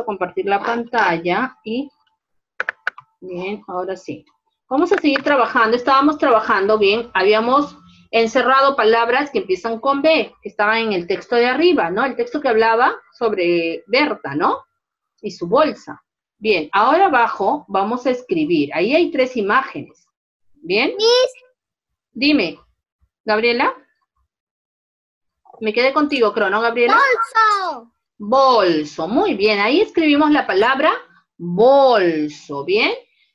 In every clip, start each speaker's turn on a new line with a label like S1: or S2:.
S1: a compartir la pantalla y, bien, ahora sí. Vamos a seguir trabajando, estábamos trabajando bien, habíamos encerrado palabras que empiezan con B, que estaban en el texto de arriba, ¿no? El texto que hablaba sobre Berta, ¿no? Y su bolsa. Bien, ahora abajo vamos a escribir. Ahí hay tres imágenes. ¿Bien? Dime, Gabriela. Me quedé contigo, creo, ¿no, Gabriela?
S2: Bolso.
S1: Bolso, muy bien. Ahí escribimos la palabra bolso, ¿bien?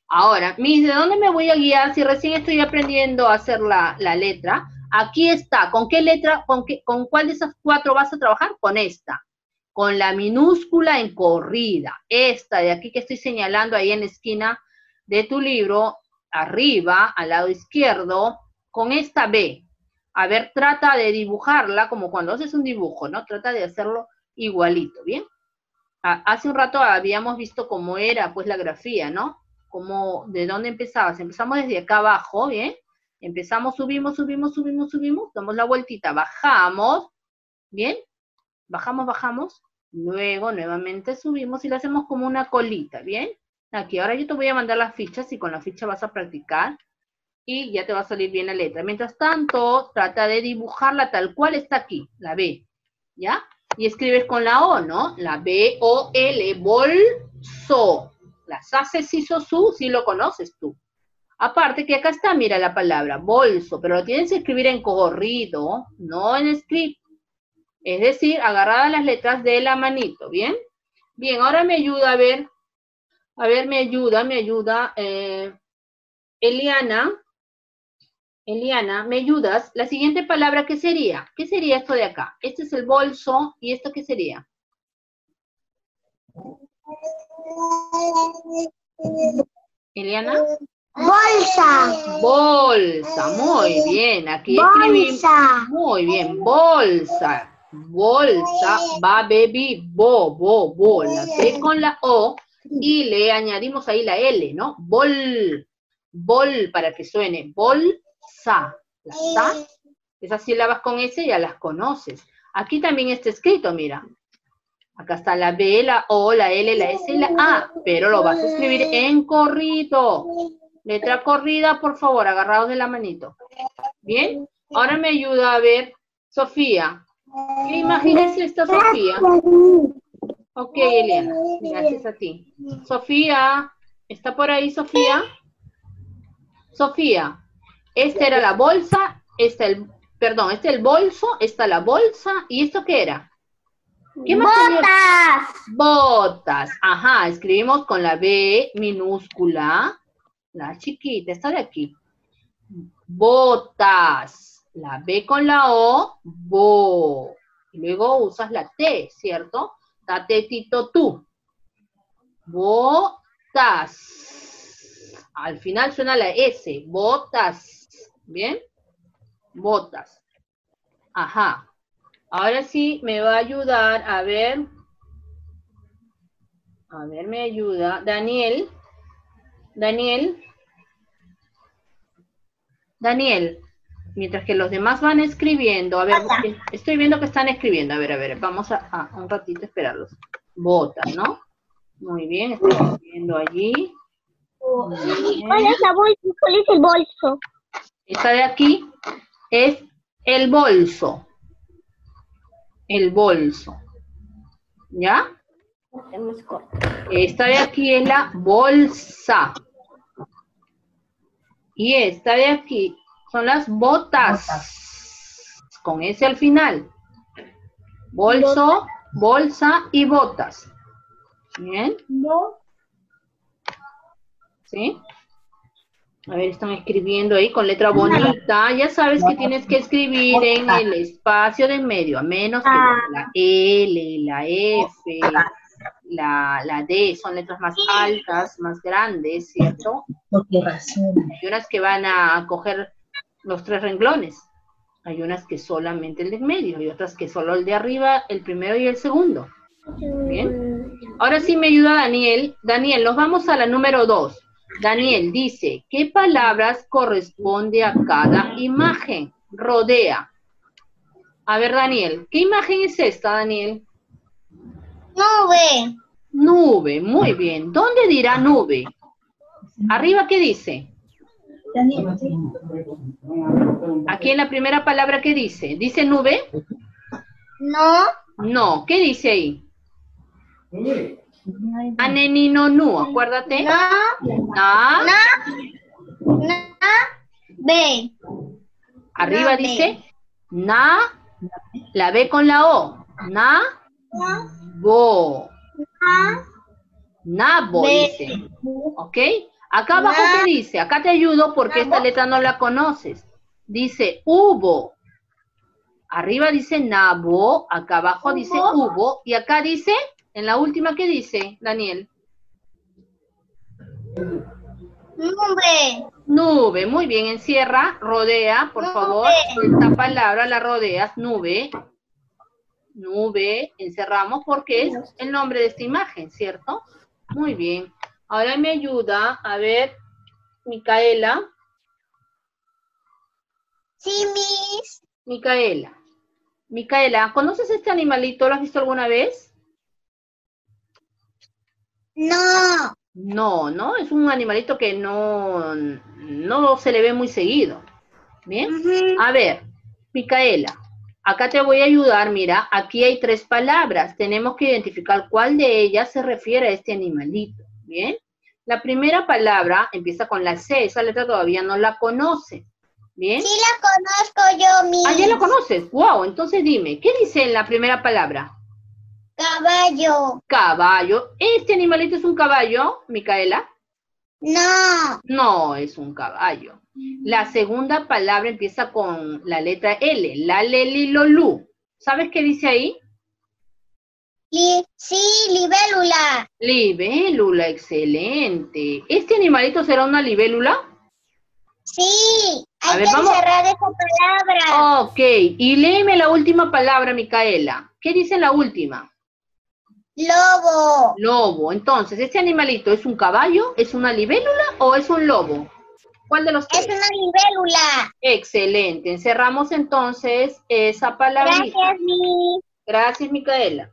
S1: Ahora, Miss, ¿de dónde me voy a guiar si recién estoy aprendiendo a hacer la, letra? Aquí está. ¿Con qué letra, con, qué, con cuál de esas cuatro vas a trabajar? Con esta. Con la minúscula en corrida. Esta de aquí que estoy señalando ahí en la esquina de tu libro, arriba, al lado izquierdo, con esta B. A ver, trata de dibujarla como cuando haces un dibujo, ¿no? Trata de hacerlo igualito, ¿bien? Hace un rato habíamos visto cómo era, pues, la grafía, ¿no? Como, ¿de dónde empezabas? Empezamos desde acá abajo, ¿bien? Empezamos, subimos, subimos, subimos, subimos, damos la vueltita, bajamos, ¿bien? Bajamos, bajamos, luego nuevamente subimos y le hacemos como una colita, ¿bien? Aquí, ahora yo te voy a mandar las fichas y con la ficha vas a practicar y ya te va a salir bien la letra. Mientras tanto, trata de dibujarla tal cual está aquí, la B, ¿ya? Y escribes con la O, ¿no? La B-O-L, bolso. Las haces hizo su, si lo conoces tú. Aparte que acá está, mira la palabra, bolso, pero lo tienes que escribir en corrido, no en script. Es decir, agarradas las letras de la manito, ¿bien? Bien, ahora me ayuda a ver, a ver, me ayuda, me ayuda, eh, Eliana, Eliana, ¿me ayudas? La siguiente palabra, ¿qué sería? ¿Qué sería esto de acá? Este es el bolso, ¿y esto qué sería? Eliana.
S2: Bolsa.
S1: Bolsa, muy bien. Aquí escribimos. Muy bien, bolsa. Bolsa, va, baby, bo, bo, bo. La C con la O y le añadimos ahí la L, ¿no? Bol, bol para que suene. Bol, sa. La sa, esas sílabas con S ya las conoces. Aquí también está escrito, mira. Acá está la B, la O, la L, la S y la A, pero lo vas a escribir en corrido. Letra corrida, por favor, agarrados de la manito. Bien, ahora me ayuda a ver, Sofía. ¿Qué imagen es esta, Sofía? Ok, Eliana, gracias a ti. Sofía, ¿está por ahí, Sofía? Sofía, esta era la bolsa, esta el, perdón, este es el bolso, esta la bolsa, ¿y esto qué era?
S2: ¿Qué más Botas.
S1: Botas, ajá, escribimos con la B minúscula, la chiquita, esta de aquí. Botas, la B con la O, bo. Y luego usas la T, ¿cierto? Tatetito tú. Botas. Al final suena la S, botas. ¿Bien? Botas. Ajá. Ahora sí me va a ayudar a ver. A ver, me ayuda. Daniel. Daniel. Daniel. Mientras que los demás van escribiendo. A ver, estoy viendo que están escribiendo. A ver, a ver, vamos a, un ratito esperarlos. Botas, ¿no? Muy bien, estoy escribiendo allí.
S2: ¿Cuál es la bolsa? ¿Cuál es el bolso?
S1: Esta de aquí es el bolso. El bolso. ¿Ya? Esta de aquí es la bolsa. Y esta de aquí son las botas. Con ese al final. Bolso, bolsa y botas. ¿Bien?
S2: No.
S1: ¿Sí? A ver, están escribiendo ahí con letra bonita. Ya sabes que tienes que escribir en el espacio de medio, a menos que la L, la F, la, la D son letras más altas, más grandes, ¿cierto? Hay unas que van a coger los tres renglones. Hay unas que solamente el de medio y otras que solo el de arriba, el primero y el segundo. Bien. Ahora sí me ayuda Daniel. Daniel, nos vamos a la número dos. Daniel dice, ¿qué palabras corresponde a cada imagen? Rodea. A ver, Daniel, ¿qué imagen es esta, Daniel?
S2: Nube.
S1: Nube, muy bien. ¿Dónde dirá nube? Arriba, ¿qué dice? Aquí en la primera palabra, ¿qué dice? ¿Dice nube?
S2: No.
S1: No, ¿qué dice ahí? Anenino nu, acuérdate.
S2: No.
S1: Na.
S2: No. B.
S1: Arriba
S2: No,
S1: dice na, la B con la O. Na, bo. Nabo
S2: B.
S1: dice. ¿Ok? Acá abajo,
S2: Na.
S1: ¿qué dice? Acá te ayudo porque esta letra no la conoces. Dice hubo. Arriba dice nabo, acá abajo dice
S2: hubo,
S1: y acá dice, en la última, ¿qué dice, Daniel?
S2: Nube.
S1: Nube, muy bien, encierra, rodea, por
S2: Nube.
S1: favor. Esta palabra la rodeas, nube. Nube, encerramos porque es el nombre de esta imagen, ¿cierto? Muy bien. Ahora me ayuda, a ver, Micaela.
S2: Sí, Miss.
S1: Micaela. Micaela, ¿conoces este animalito? ¿Lo has visto alguna vez?
S2: No.
S1: No, ¿no? Es un animalito que no, no se le ve muy seguido. ¿Bien? A ver, Micaela, acá te voy a ayudar. Mira, aquí hay tres palabras. Tenemos que identificar cuál de ellas se refiere a este animalito. ¿Bien? La primera palabra empieza con la C. Esa letra todavía no la conoce. ¿Bien?
S2: Sí la conozco yo, Miss.
S1: Ah, ya la conoces. Wow, entonces dime, ¿qué dice en la primera palabra?
S2: Caballo.
S1: Caballo. ¿Este animalito es un caballo, Micaela?
S2: No.
S1: No es un caballo. La segunda palabra empieza con la letra L, la lelilolú. ¿Sabes qué dice ahí?
S2: Li sí, libélula.
S1: Libélula, excelente. ¿Este animalito será una libélula?
S2: Sí.
S1: A
S2: Hay
S1: ver,
S2: que
S1: vamos.
S2: esa palabra.
S1: Ok, y léeme la última palabra, Micaela. ¿Qué dice la última?
S2: Lobo.
S1: Lobo. Entonces, ¿este animalito es un caballo, es una libélula o es un lobo? ¿Cuál de los
S2: Es
S1: tres?
S2: una libélula.
S1: Excelente. Encerramos entonces esa palabra.
S2: Gracias,
S1: Micaela.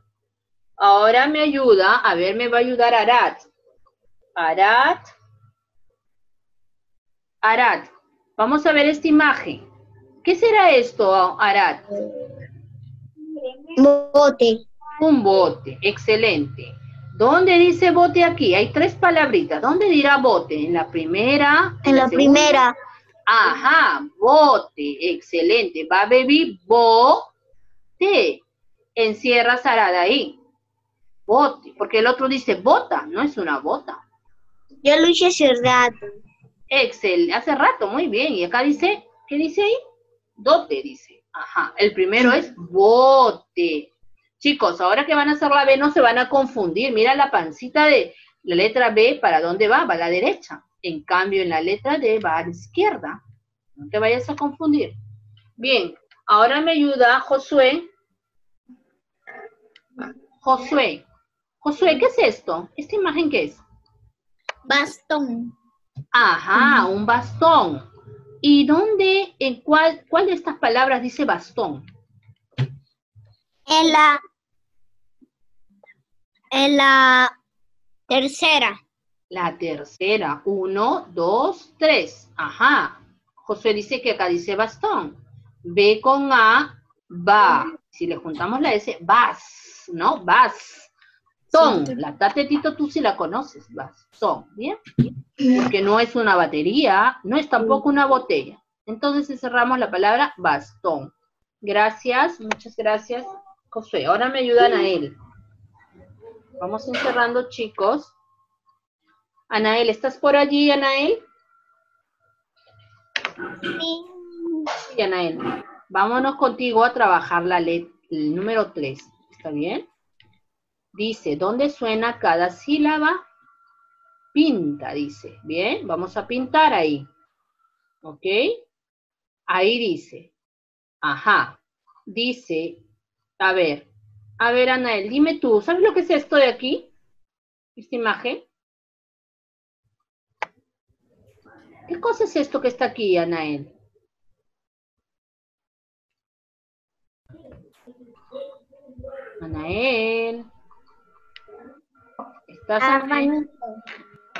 S1: Ahora me ayuda, a ver, me va a ayudar Arat. Arat. Arat. Vamos a ver esta imagen. ¿Qué será esto, Arat?
S2: Bote.
S1: Un bote. Excelente. ¿Dónde dice bote aquí? Hay tres palabritas. ¿Dónde dirá bote? En la primera.
S2: En la primera.
S1: Ajá, bote. Excelente. Va a beber bote. Encierra Sarada ahí. Bote. Porque el otro dice bota. No es una bota.
S2: Yo lo hice hace rato.
S1: Excel, hace rato, muy bien. Y acá dice, ¿qué dice ahí? Dote, dice. Ajá, el primero es bote. Chicos, ahora que van a hacer la B no se van a confundir. Mira la pancita de la letra B, ¿para dónde va? Va a la derecha. En cambio, en la letra D va a la izquierda. No te vayas a confundir. Bien, ahora me ayuda Josué. Josué. Josué, ¿qué es esto? ¿Esta imagen qué es?
S2: Bastón.
S1: Ajá, un bastón. ¿Y dónde, en cuál, cuál de estas palabras dice bastón?
S2: En la. En la tercera.
S1: La tercera. Uno, dos, tres. Ajá. José dice que acá dice bastón. B con A, va. Si le juntamos la S, vas, ¿no? Vas. Ton. La tatetito tú sí la conoces, bastón. ¿Bien? Porque no es una batería, no es tampoco una botella. Entonces encerramos la palabra bastón. Gracias, muchas gracias, Josué. Ahora me ayudan a él. Vamos encerrando, chicos. Anael, ¿estás por allí, Anael?
S2: Sí.
S1: Sí, Anael. Vámonos contigo a trabajar la let el número 3. ¿Está bien? Dice, ¿dónde suena cada sílaba? Pinta, dice. Bien, vamos a pintar ahí. ¿Ok? Ahí dice. Ajá. Dice, a ver, a ver, Anael, dime tú, ¿sabes lo que es esto de aquí? Esta imagen. ¿Qué cosa es esto que está aquí, Anael? Anael.
S2: Abanico.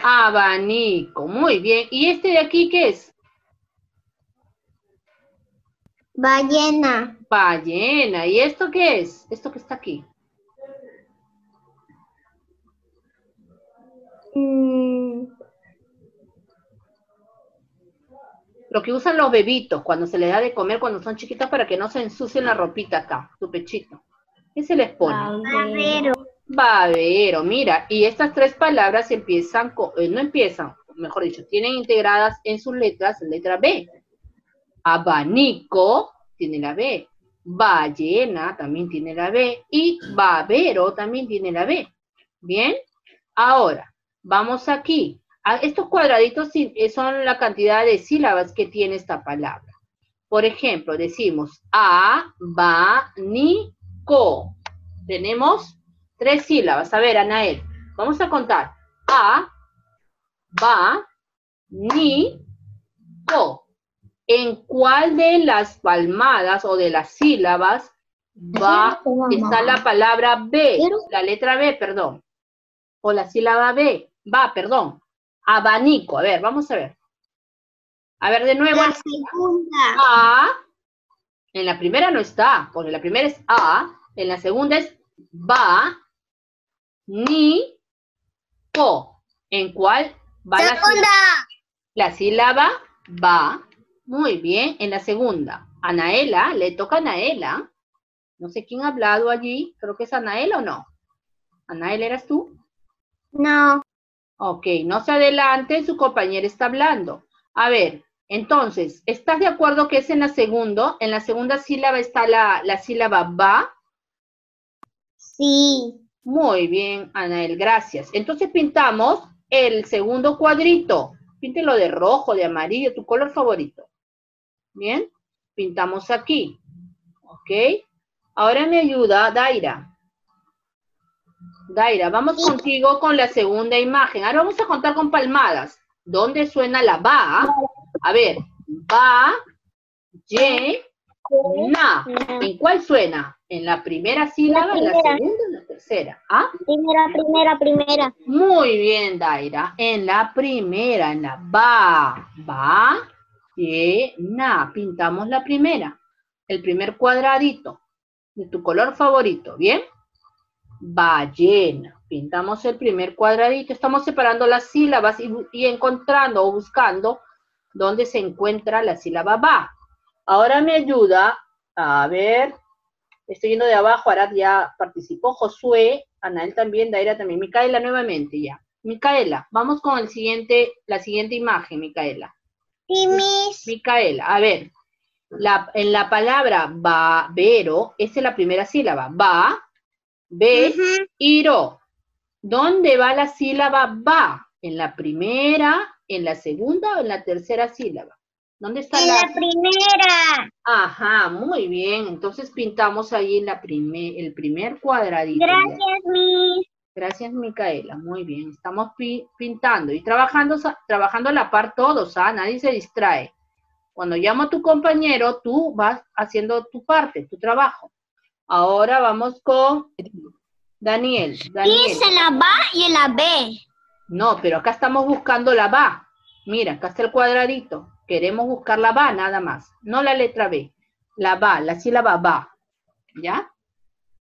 S1: Abanico, muy bien. ¿Y este de aquí qué es?
S2: Ballena.
S1: Ballena. ¿Y esto qué es? Esto que está aquí.
S2: Mm,
S1: Lo que usan los bebitos cuando se les da de comer cuando son chiquitas para que no se ensucien la ropita acá, su pechito. ¿Qué se les pone?
S2: babero.
S1: Babero, mira, y estas tres palabras empiezan, con, eh, no empiezan, mejor dicho, tienen integradas en sus letras la letra B. Abanico tiene la B, ballena también tiene la B y babero también tiene la B. ¿Bien? Ahora, vamos aquí. Estos cuadraditos eh, son la cantidad de sílabas que tiene esta palabra. Por ejemplo, decimos abanico. Tenemos tres sílabas. A ver, Anael, vamos a contar. A, ba, ni, co. ¿En cuál de las palmadas o de las sílabas va, está la palabra B? La letra B, perdón. O la sílaba B. Va, perdón. Abanico. A ver, vamos a ver. A ver, de nuevo.
S2: La segunda.
S1: A. En la primera no está, porque la primera es A. En la segunda es ba, ni, co. ¿En cuál va la sílaba? La sílaba va. Muy bien. En la segunda, Anaela, le toca a Anaela. No sé quién ha hablado allí. Creo que es Anaela o no. Anaela, ¿eras tú?
S2: No.
S1: Ok, no se adelante, su compañera está hablando. A ver, entonces, ¿estás de acuerdo que es en la segunda? En la segunda sílaba está la, la sílaba va.
S2: Sí.
S1: Muy bien, Anael, gracias. Entonces pintamos el segundo cuadrito. Píntelo de rojo, de amarillo, tu color favorito. Bien, pintamos aquí. Ok. Ahora me ayuda Daira. Daira, vamos contigo con la segunda imagen. Ahora vamos a contar con palmadas. ¿Dónde suena la ba? A ver, ba, ye, na. ¿En cuál suena? ¿En la primera sílaba, en la segunda, en la tercera? ¿Ah?
S2: Primera, primera, primera.
S1: Muy bien, Daira. En la primera, en la ba, ba, na. Pintamos la primera. El primer cuadradito de tu color favorito, ¿bien? Ballena. Pintamos el primer cuadradito. Estamos separando las sílabas y encontrando o buscando dónde se encuentra la sílaba ba. Ahora me ayuda a ver. Estoy yendo de abajo, Arad ya participó, Josué, Anael también, Daira también, Micaela nuevamente ya. Micaela, vamos con el siguiente, la siguiente imagen, Micaela.
S2: Sí, mis.
S1: Micaela, a ver, la, en la palabra babero, esa es la primera sílaba, ba, be,
S2: Ujú.
S1: iro. ¿Dónde va la sílaba ba? ¿En la primera, en la segunda o en la tercera sílaba? ¿Dónde está
S2: En
S1: la...?
S2: la primera.
S1: Ajá, muy bien. Entonces pintamos ahí la primer, el primer cuadradito.
S2: Gracias, mis.
S1: Gracias, Micaela. Muy bien. Estamos pi- pintando y trabajando, trabajando a la par todos, ¿ah? Nadie se distrae. Cuando llamo a tu compañero, tú vas haciendo tu parte, tu trabajo. Ahora vamos con Daniel. Daniel.
S2: en la ba y la B.
S1: No, pero acá estamos buscando la ba. Mira, acá está el cuadradito. Queremos buscar la ba nada más, no la letra B. La ba, la sílaba ba. ¿Ya?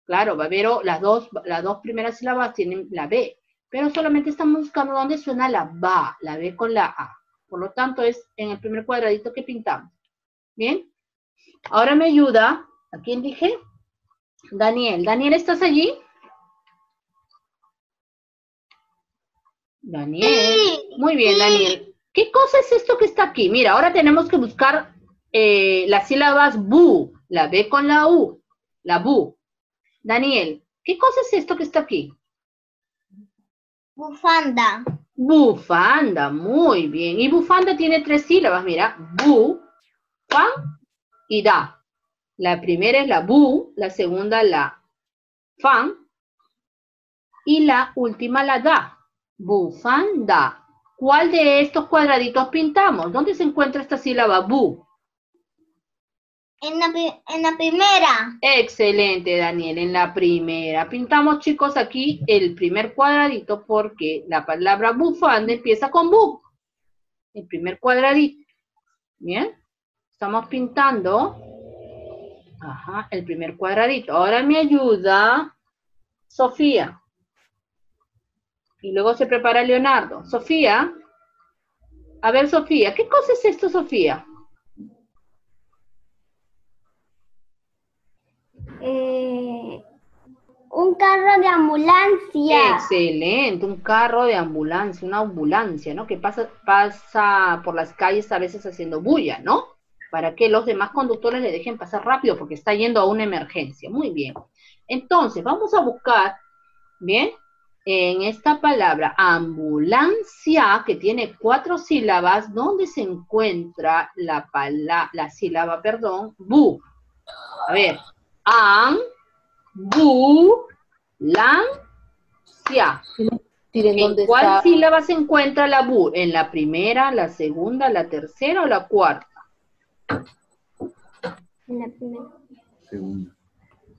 S1: Claro, babero, las dos, las dos primeras sílabas tienen la B, pero solamente estamos buscando dónde suena la ba, la B con la A. Por lo tanto, es en el primer cuadradito que pintamos. ¿Bien? Ahora me ayuda, ¿a quién dije? Daniel. Daniel, ¿estás allí? Daniel. Muy bien, Daniel. ¿Qué cosa es esto que está aquí? Mira, ahora tenemos que buscar eh, las sílabas bu, la B con la U, la bu. Daniel, ¿qué cosa es esto que está aquí?
S2: Bufanda.
S1: Bufanda, muy bien. Y bufanda tiene tres sílabas, mira. Bu, fan y da. La primera es la bu, la segunda la fan y la última la da. Bufanda. ¿Cuál de estos cuadraditos pintamos? ¿Dónde se encuentra esta sílaba bu?
S2: En la, en la primera.
S1: Excelente, Daniel, en la primera. Pintamos, chicos, aquí el primer cuadradito porque la palabra bufanda empieza con bu. El primer cuadradito. Bien. Estamos pintando. Ajá, el primer cuadradito. Ahora me ayuda Sofía. Y luego se prepara Leonardo. Sofía. A ver, Sofía, ¿qué cosa es esto, Sofía?
S2: Eh, un carro de ambulancia.
S1: Excelente, un carro de ambulancia, una ambulancia, ¿no? Que pasa, pasa por las calles a veces haciendo bulla, ¿no? Para que los demás conductores le dejen pasar rápido porque está yendo a una emergencia. Muy bien. Entonces, vamos a buscar, ¿bien? En esta palabra ambulancia, que tiene cuatro sílabas, ¿dónde se encuentra la, pala- la sílaba, perdón, bu? A ver, am, bu, lan, cia.
S3: Miren
S1: ¿En
S3: dónde
S1: cuál
S3: está.
S1: sílaba se encuentra la bu? ¿En la primera, la segunda, la tercera o la cuarta?
S2: En la primera.
S4: Segunda.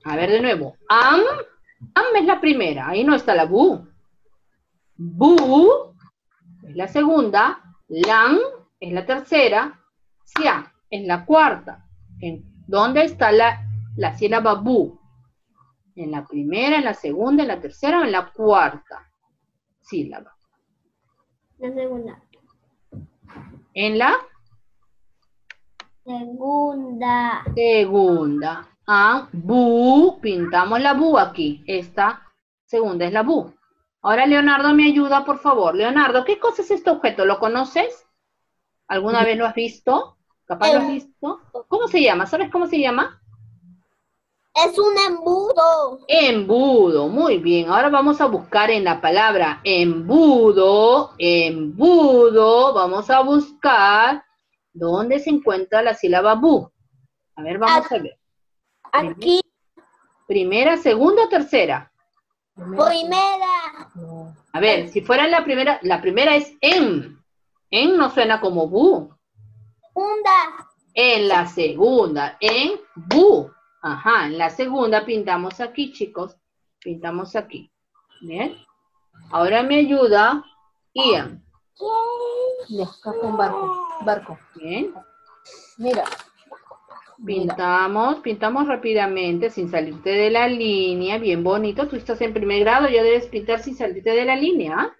S1: A ver de nuevo. Am, am es la primera, ahí no está la bu. Bu es la segunda, lan es la tercera, cia es la cuarta. ¿En dónde está la, la sílaba bu? ¿En la primera, en la segunda, en la tercera o en la cuarta sílaba?
S2: La segunda.
S1: En la
S2: Segunda.
S1: Segunda. Ah, bu. Pintamos la bu aquí. Esta segunda es la bu. Ahora Leonardo me ayuda, por favor. Leonardo, ¿qué cosa es este objeto? ¿Lo conoces? ¿Alguna vez lo has visto? ¿Capaz lo has
S2: Eh.
S1: visto? ¿Cómo se llama? ¿Sabes cómo se llama?
S2: Es un embudo.
S1: Embudo. Muy bien. Ahora vamos a buscar en la palabra embudo. Embudo. Vamos a buscar dónde se encuentra la sílaba bu. A ver, vamos a ver.
S2: Aquí.
S1: Primera, segunda o tercera.
S2: Primera.
S1: A ver, si fuera la primera, la primera es en. En no suena como bu.
S2: Segunda.
S1: En la segunda, en bu. Ajá, en la segunda pintamos aquí, chicos. Pintamos aquí. Bien. Ahora me ayuda Ian.
S3: Acá con barco. Barco.
S1: Bien.
S3: Mira.
S1: Pintamos, pintamos rápidamente sin salirte de la línea. Bien bonito. Tú estás en primer grado, ya debes pintar sin salirte de la línea. ¿ah?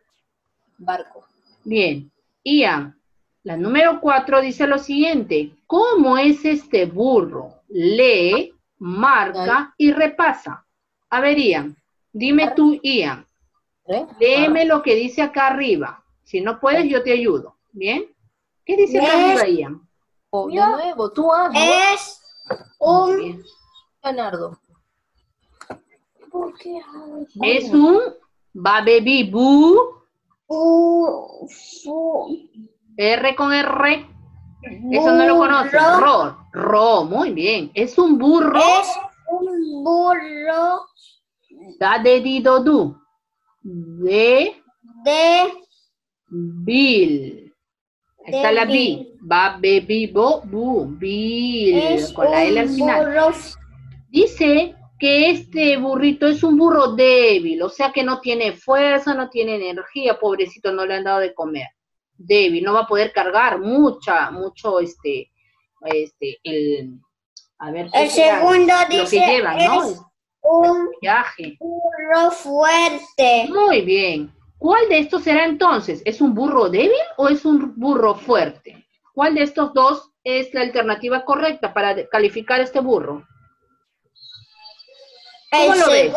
S3: Barco.
S1: Bien, Ian, la número cuatro dice lo siguiente, ¿cómo es este burro? Lee, marca y repasa. A ver, Ian, dime tú, Ian,
S3: ¿Eh?
S1: léeme lo que dice acá arriba. Si no puedes, yo te ayudo. ¿Bien? ¿Qué dice acá arriba, Ian?
S3: Oh, de nuevo, tú hazlo.
S2: Es un.
S3: Leonardo.
S2: ¿Por qué?
S1: Es un babebibu,
S2: su-
S1: R con R. Eso no lo conoces.
S2: burro.
S1: Ro, ro, muy bien. Es un burro.
S2: Es un burro
S1: Da de di do du. De
S2: de.
S1: Bill. Ahí está la
S2: Bill.
S1: B. Va, baby, bo, bu. Bill.
S2: Es
S1: Con la L al final.
S2: burro.
S1: Dice que este burrito es un burro débil, o sea que no tiene fuerza, no tiene energía, pobrecito, no le han dado de comer. Débil, no va a poder cargar mucha, mucho, este, este, el, a ver, ¿qué
S2: El segundo
S1: lo que
S2: dice
S1: llevan, ¿no?
S2: es un
S1: Viaje.
S2: burro fuerte.
S1: Muy bien. ¿Cuál de estos será entonces? ¿Es un burro débil o es un burro fuerte? ¿Cuál de estos dos es la alternativa correcta para calificar este burro? ¿Cómo
S2: El
S1: ves?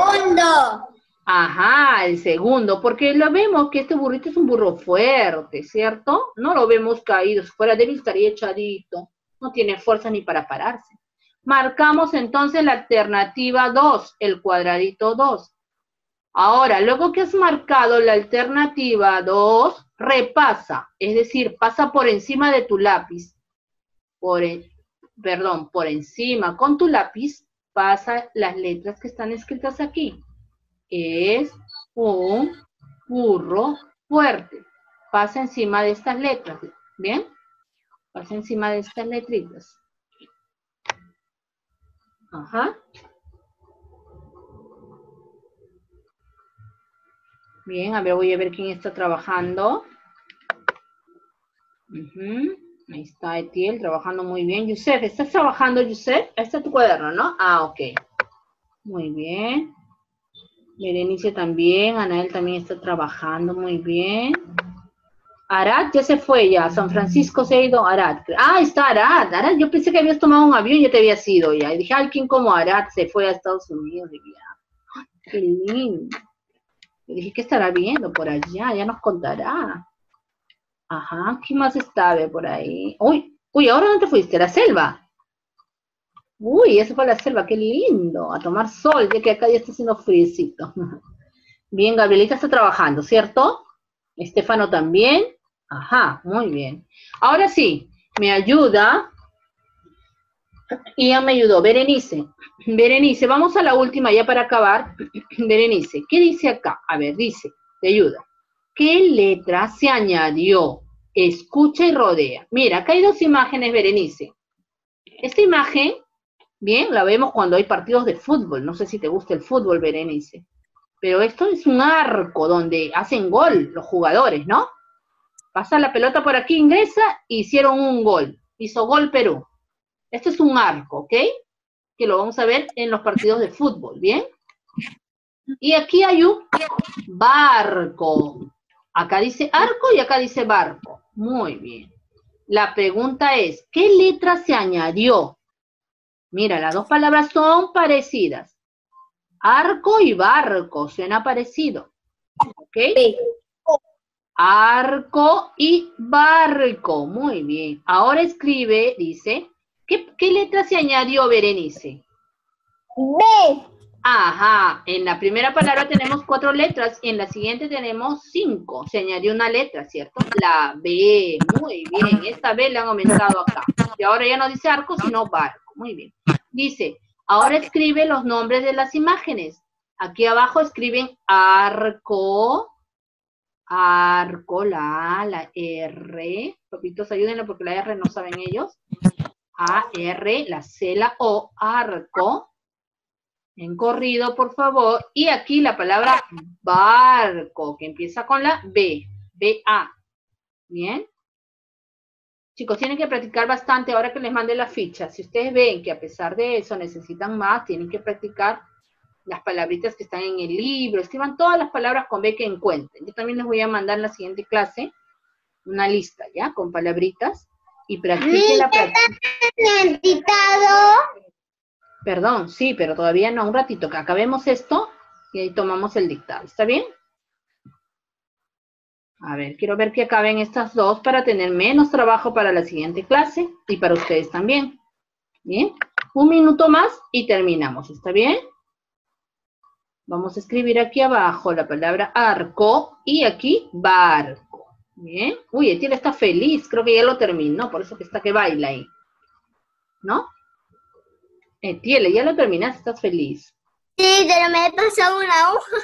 S1: Ajá, el segundo, porque lo vemos que este burrito es un burro fuerte, ¿cierto? No lo vemos caído, si fuera débil estaría echadito, no tiene fuerza ni para pararse. Marcamos entonces la alternativa 2, el cuadradito 2. Ahora, luego que has marcado la alternativa 2, repasa, es decir, pasa por encima de tu lápiz, por, perdón, por encima con tu lápiz, pasa las letras que están escritas aquí es un burro fuerte. Pasa encima de estas letras, ¿bien? Pasa encima de estas letritas. Ajá. Bien, a ver, voy a ver quién está trabajando. Ahí está Etiel, trabajando muy bien. Yusef, ¿estás trabajando, Yusef? Ahí está tu cuaderno, ¿no? Ah, ok. Muy bien. Berenice también, Anael también está trabajando muy bien. Arad ya se fue ya, San Francisco se ha ido Arad. Ah, está Arad, Arad, yo pensé que habías tomado un avión y ya te habías ido ya. Y dije, alguien como Arad se fue a Estados Unidos de viaje. Ay, Qué lindo. Y dije, ¿qué estará viendo por allá? Ya nos contará. Ajá, ¿qué más está ve, por ahí? Uy, uy, ¿ahora dónde te fuiste? ¿A la selva? Uy, eso fue la selva, qué lindo. A tomar sol, ya que acá ya está haciendo friecito. Bien, Gabrielita está trabajando, ¿cierto? Estefano también. Ajá, muy bien. Ahora sí, me ayuda. Ya me ayudó. Berenice. Berenice, vamos a la última ya para acabar. Berenice, ¿qué dice acá? A ver, dice, te ayuda. ¿Qué letra se añadió? Escucha y rodea. Mira, acá hay dos imágenes, Berenice. Esta imagen, bien, la vemos cuando hay partidos de fútbol. No sé si te gusta el fútbol, Berenice. Pero esto es un arco donde hacen gol los jugadores, ¿no? Pasa la pelota por aquí, ingresa, hicieron un gol. Hizo gol Perú. Esto es un arco, ¿ok? Que lo vamos a ver en los partidos de fútbol, ¿bien? Y aquí hay un barco. Acá dice arco y acá dice barco. Muy bien. La pregunta es, ¿qué letra se añadió? Mira, las dos palabras son parecidas. Arco y barco, suena parecido. ¿Ok? Arco y barco. Muy bien. Ahora escribe, dice, ¿qué, qué letra se añadió, Berenice?
S2: B.
S1: Ajá, en la primera palabra tenemos cuatro letras y en la siguiente tenemos cinco. Se añadió una letra, ¿cierto? La B, muy bien. Esta B la han aumentado acá. Y ahora ya no dice arco, sino barco. Muy bien. Dice, ahora escribe los nombres de las imágenes. Aquí abajo escriben arco, arco, la A, la R. Papitos, ayúdenle porque la R no saben ellos. A, R, la C, la O, arco. En corrido, por favor. Y aquí la palabra barco, que empieza con la B. B-A. ¿Bien? Chicos, tienen que practicar bastante ahora que les mande la ficha. Si ustedes ven que a pesar de eso necesitan más, tienen que practicar las palabritas que están en el libro. Escriban todas las palabras con B que encuentren. Yo también les voy a mandar en la siguiente clase una lista, ¿ya? Con palabritas. Y practiquen la práctica. Perdón, sí, pero todavía no, un ratito, que acabemos esto y ahí tomamos el dictado. ¿Está bien? A ver, quiero ver que acaben estas dos para tener menos trabajo para la siguiente clase y para ustedes también. Bien, un minuto más y terminamos. ¿Está bien? Vamos a escribir aquí abajo la palabra arco y aquí barco. Bien. Uy, Etiel está feliz, creo que ya lo terminó, por eso que está que baila ahí. ¿No? Etiel, ya lo terminaste, estás feliz.
S2: Sí, pero me he pasado una hoja.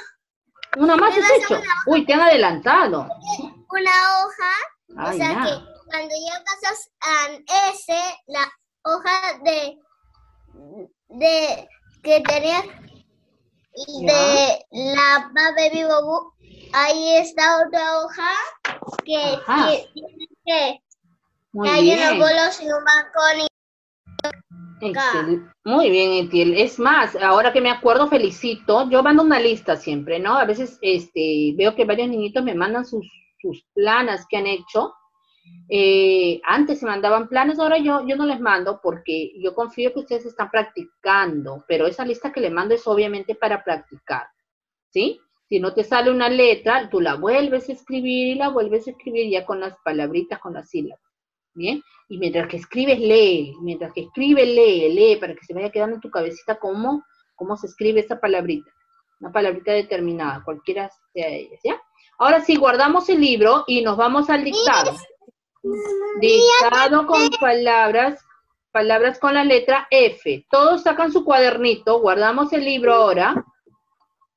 S1: ¿Una más
S2: a
S1: hecho? Uy, te han adelantado.
S2: Una hoja. O sea que cuando ya pasas a ese, la hoja de, de que tenías
S1: Ya.
S2: de la Baby Bobu, ahí está otra hoja que tiene que, que hay unos bolos y un balcón y
S1: Muy bien, Etiel. Es más, ahora que me acuerdo, felicito. Yo mando una lista siempre, ¿no? A veces este, veo que varios niñitos me mandan sus, sus planas que han hecho. Eh, antes se mandaban planes, ahora yo, yo no les mando porque yo confío que ustedes están practicando, pero esa lista que le mando es obviamente para practicar, ¿sí? Si no te sale una letra, tú la vuelves a escribir y la vuelves a escribir ya con las palabritas, con las sílabas, ¿bien? Y mientras que escribes, lee. Mientras que escribes, lee, lee, para que se vaya quedando en tu cabecita cómo, cómo se escribe esa palabrita. Una palabrita determinada, cualquiera sea ellas, ¿ya? Ahora sí, guardamos el libro y nos vamos al dictado. Dictado con palabras, palabras con la letra F. Todos sacan su cuadernito, guardamos el libro ahora.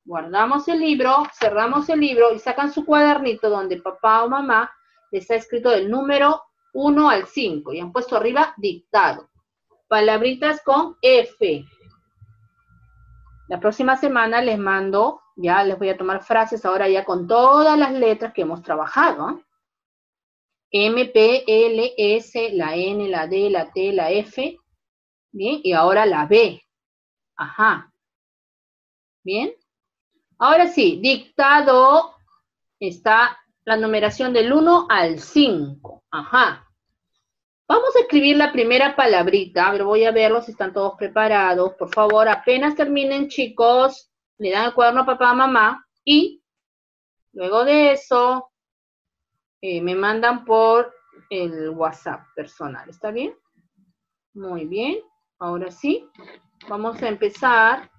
S1: Guardamos el libro, cerramos el libro y sacan su cuadernito donde papá o mamá les ha escrito del número 1 al 5 y han puesto arriba dictado. Palabritas con F. La próxima semana les mando, ya les voy a tomar frases ahora ya con todas las letras que hemos trabajado. ¿ah? M, P, L, S, la N, la D, la T, la F. Bien, y ahora la B. Ajá. Bien. Ahora sí, dictado está la numeración del 1 al 5. Ajá. Vamos a escribir la primera palabrita. Ver, voy a verlos si están todos preparados. Por favor, apenas terminen, chicos, le dan el cuaderno a papá, mamá y luego de eso eh, me mandan por el WhatsApp personal. ¿Está bien? Muy bien. Ahora sí, vamos a empezar.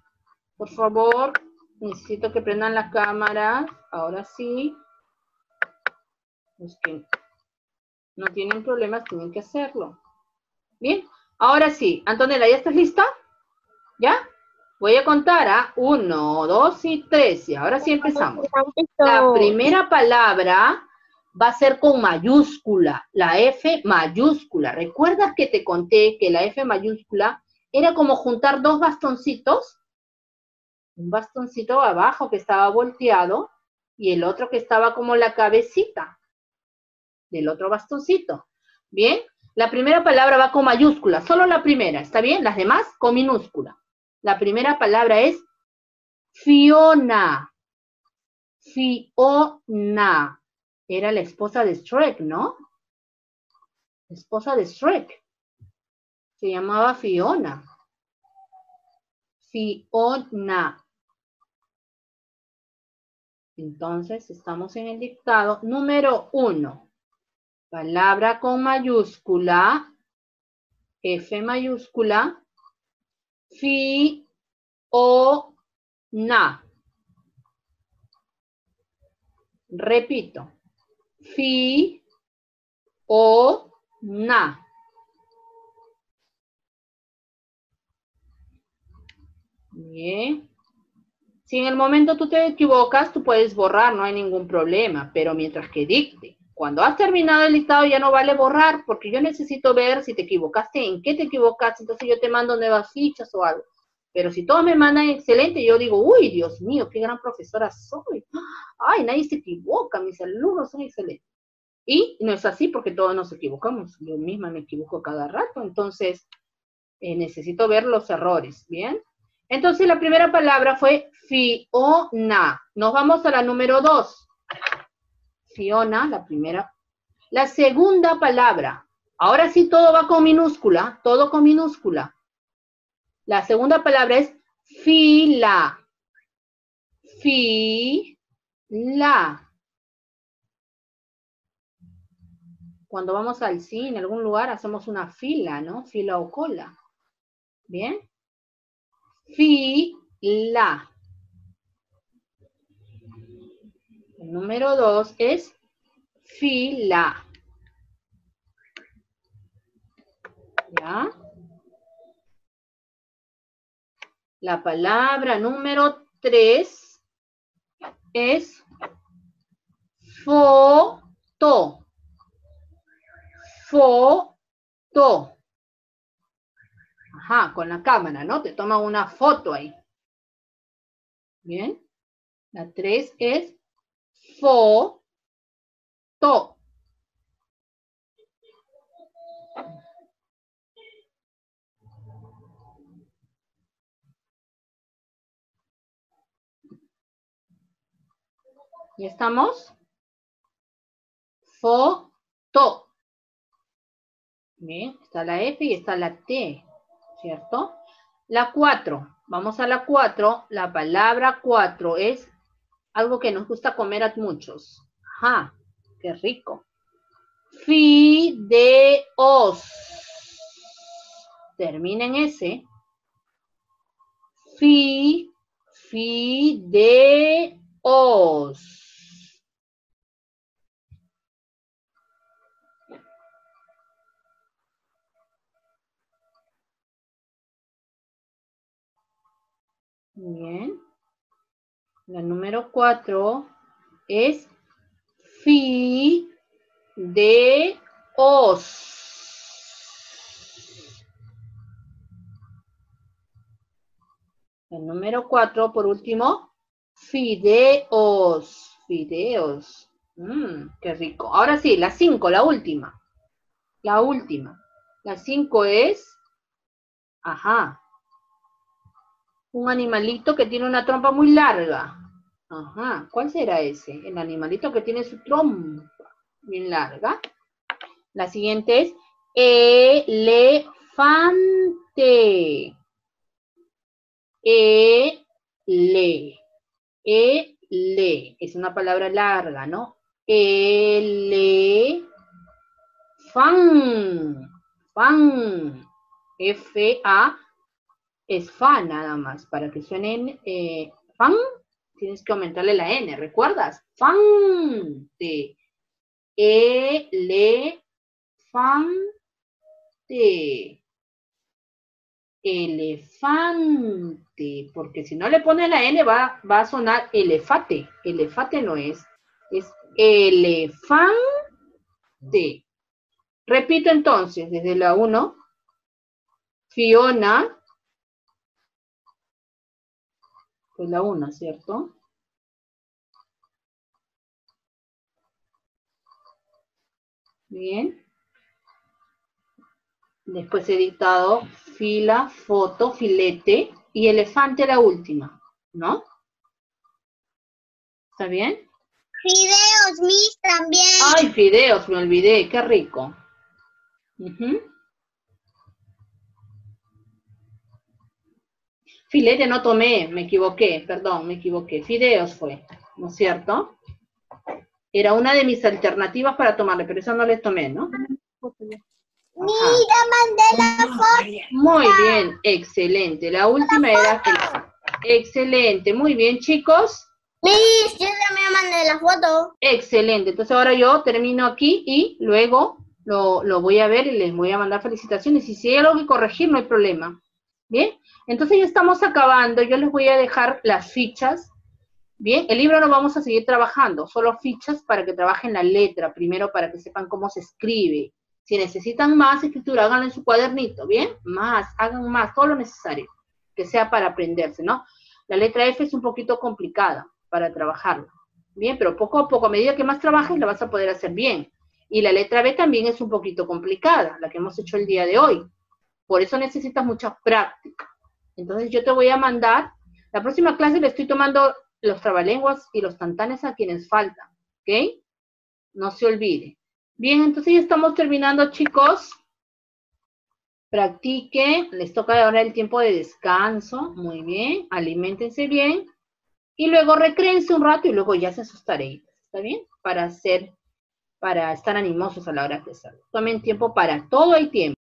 S1: Por favor, necesito que prendan la cámara. Ahora sí. Los que no tienen problemas tienen que hacerlo. Bien, ahora sí. Antonella, ¿ya estás lista? ¿Ya? Voy a contar a uno, dos y tres. Y ahora sí empezamos. La primera palabra va a ser con mayúscula, la F mayúscula. ¿Recuerdas que te conté que la F mayúscula era como juntar dos bastoncitos? Un bastoncito abajo que estaba volteado y el otro que estaba como la cabecita del otro bastoncito. ¿Bien? La primera palabra va con mayúscula, solo la primera, ¿está bien? Las demás con minúscula. La primera palabra es Fiona. Fiona. Era la esposa de Shrek, ¿no? esposa de Shrek. Se llamaba Fiona. Fiona. Entonces, estamos en el dictado número uno. Palabra con mayúscula, F mayúscula, fi, o, na. Repito, fi, o, na. Bien. Si en el momento tú te equivocas, tú puedes borrar, no hay ningún problema, pero mientras que dicte. Cuando has terminado el listado ya no vale borrar, porque yo necesito ver si te equivocaste, en qué te equivocaste, entonces yo te mando nuevas fichas o algo. Pero si todos me mandan excelente, yo digo, uy, Dios mío, qué gran profesora soy. Ay, nadie se equivoca, mis alumnos son excelentes. Y no es así porque todos nos equivocamos. Yo misma me equivoco cada rato, entonces eh, necesito ver los errores, ¿bien? Entonces la primera palabra fue Fiona. Nos vamos a la número dos. Fiona, la primera. La segunda palabra. Ahora sí todo va con minúscula, todo con minúscula. La segunda palabra es fila. Fila. Cuando vamos al cine, en algún lugar, hacemos una fila, ¿no? Fila o cola. ¿Bien? Fila. Número dos es fila. ¿Ya? La palabra número tres es foto. Foto. Ajá, con la cámara, ¿no? Te toma una foto ahí. Bien. La tres es foto. ¿Ya estamos? Foto. Está la F y está la T, ¿cierto? La 4. Vamos a la 4. La palabra 4 es algo que nos gusta comer a muchos. Ajá, qué rico. Fideos. Termina en S. Fi, fideos. Bien. La número cuatro es fi de os. El número cuatro, por último, fideos. Fideos. Mmm, qué rico. Ahora sí, la cinco, la última. La última. La cinco es, ajá, un animalito que tiene una trompa muy larga. Ajá, ¿cuál será ese? El animalito que tiene su trompa bien larga. La siguiente es elefante. Ele. Ele. Es una palabra larga, ¿no? Ele. Fan. Fan. F-A. Es fa nada más. Para que suenen eh, fan, tienes que aumentarle la N. ¿Recuerdas? Fante. Elefante. Elefante. Porque si no le pones la N va, va a sonar elefate. Elefate no es. Es elefante. Repito entonces, desde la 1. Fiona. Pues la 1, ¿cierto? Bien. Después he dictado fila, foto, filete y elefante la última, ¿no? ¿Está bien?
S2: Fideos, Miss, también.
S1: Ay, fideos, me olvidé, qué rico. Filete no tomé, me equivoqué, perdón, me equivoqué. Fideos fue, ¿no es cierto? Era una de mis alternativas para tomarle, pero esa no le tomé, ¿no? Ajá.
S2: Mira, mandé la foto.
S1: Muy bien, excelente. La última era. Excelente, muy bien, chicos.
S2: Miss, yo también mandé la foto.
S1: Excelente. Entonces ahora yo termino aquí y luego lo, lo voy a ver y les voy a mandar felicitaciones. Y si hay algo que corregir, no hay problema. Bien, entonces ya estamos acabando. Yo les voy a dejar las fichas. Bien, el libro no vamos a seguir trabajando, solo fichas para que trabajen la letra, primero para que sepan cómo se escribe. Si necesitan más escritura, háganlo en su cuadernito, ¿bien? Más, hagan más, todo lo necesario, que sea para aprenderse, ¿no? La letra F es un poquito complicada para trabajarla, ¿bien? Pero poco a poco, a medida que más trabajes, la vas a poder hacer bien. Y la letra B también es un poquito complicada, la que hemos hecho el día de hoy. Por eso necesitas mucha práctica. Entonces yo te voy a mandar, la próxima clase le estoy tomando los trabalenguas y los tantanes a quienes faltan, ¿ok? No se olvide. Bien, entonces ya estamos terminando, chicos. Practiquen, les toca ahora el tiempo de descanso, muy bien, aliméntense bien, y luego recréense un rato y luego ya hacen sus tareitas, ¿está bien? Para hacer, para estar animosos a la hora de hacerlo. Tomen tiempo para todo, hay tiempo.